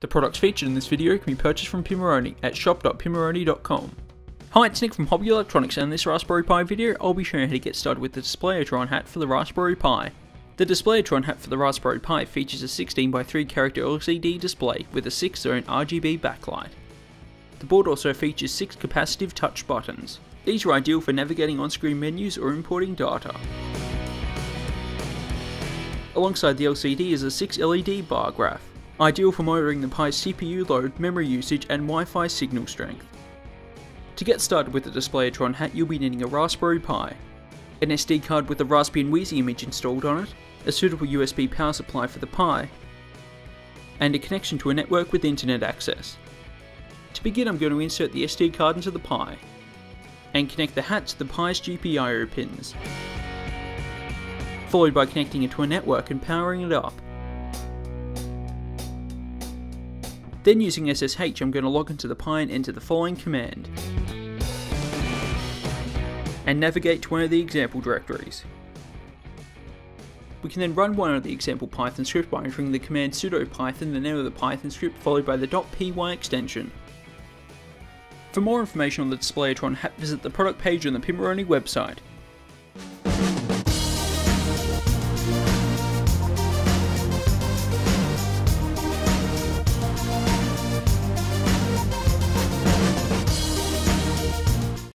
The products featured in this video can be purchased from Pimoroni at shop.pimoroni.com. Hi, it's Nick from Hobby Electronics and in this Raspberry Pi video I'll be showing you how to get started with the DisplayOTron hat for the Raspberry Pi. The DisplayOTron hat for the Raspberry Pi features a 16x3 character LCD display with a 6 zone RGB backlight. The board also features 6 capacitive touch buttons. These are ideal for navigating on-screen menus or importing data. Alongside the LCD is a 6 LED bar graph ideal for monitoring the Pi's CPU load, memory usage and Wi-Fi signal strength. To get started with the DisplayOTron hat you'll be needing a Raspberry Pi, an SD card with a Raspbian Wheezy image installed on it, a suitable USB power supply for the Pi, and a connection to a network with internet access. To begin I'm going to insert the SD card into the Pi, and connect the hat to the Pi's GPIO pins, followed by connecting it to a network and powering it up. Then using SSH I'm going to log into the Pi and enter the following command. And navigate to one of the example directories. We can then run one of the example Python script by entering the command sudo python the name of the Python script followed by the .py extension. For more information on the DisplayOTron visit the product page on the Pimoroni website.